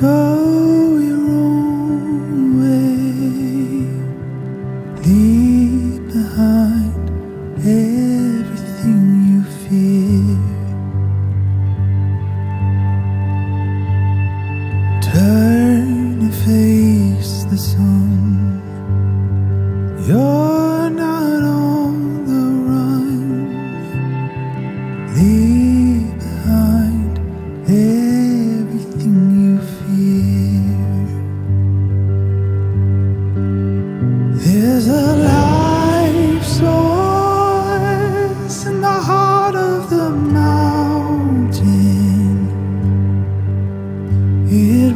Go your own way. Leave behind everything you fear. Turn and face the sun. Your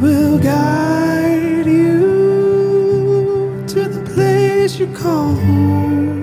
will guide you to the place you call home.